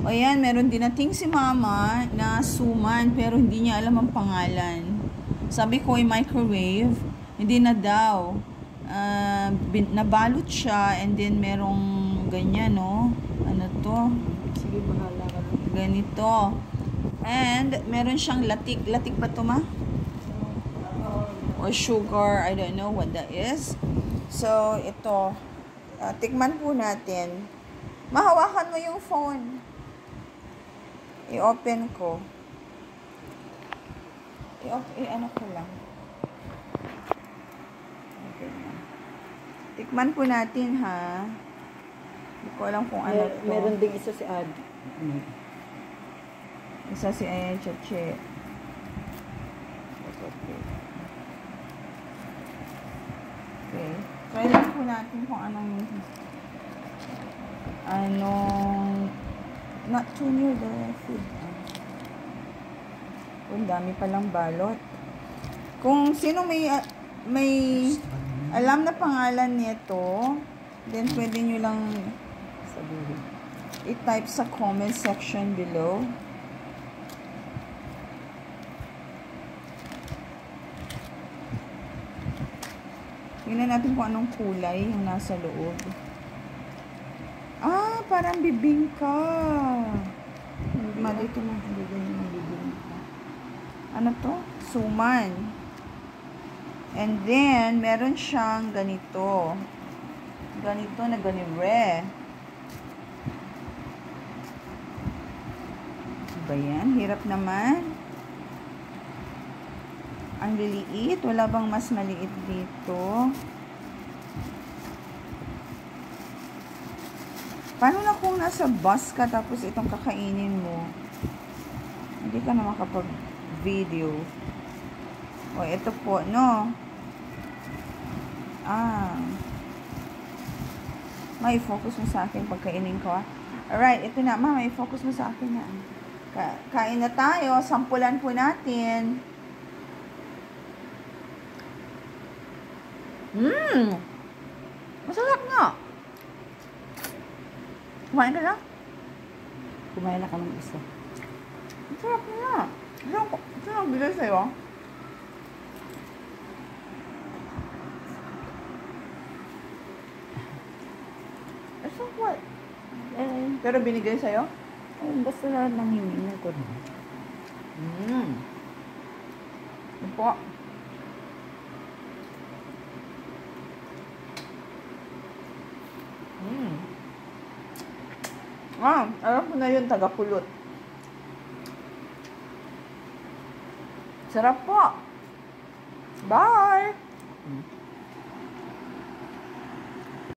O yan, meron dinating si mama na suman pero hindi niya alam ang pangalan. Sabi ko, i-microwave. Hindi na daw. Uh, bin, nabalot siya and then merong ganyan, no? Ano to? Sige, bahala ka. Ganito. And meron siyang latik. Latik ba to ma? Or sugar. I don't know what that is. So, ito. Uh, tikman po natin. Mahawakan mo yung phone. I-open ko. I-ano ko lang. Okay na. Tikman po natin, ha? Hindi ko alam kung ano Mer- to. meron ding isa si Ad. Isa si Ayan Chache. Okay. Okay. Try lang po natin kung anong anong not too near the food. Ang dami palang balot. Kung sino may ah, may alam na pangalan nito, then pwede nyo lang Sabihin. i-type sa comment section below. Tingnan natin kung anong kulay yung nasa loob. Ah, parang bibingka. Mali ito. Hindi ganyan yung bibingka. Ano to? Suman. And then, meron siyang ganito. Ganito na ganire. Ba yan? Hirap naman. Ang liliit. Wala bang mas maliit dito? Paano na kung nasa bus ka tapos itong kakainin mo? Hindi ka na makapag-video. O, ito po, no? Ah. May focus mo sa akin pagkainin ko, ah. Alright, ito na. Ma, may focus mo sa akin na. Ka kain na tayo. Sampulan po natin. Mmm! Masarap nga. Kumain ka na? Kumain na ka ng isa. Masarap nga. Sino, sino ang bigay sa'yo? Eh, so what? Eh, Pero binigay sa'yo? eh basta na nang hininga ko na. Mmm. Yan po. Ah, alam ko na yun, taga-pulot. Sarap po. Bye!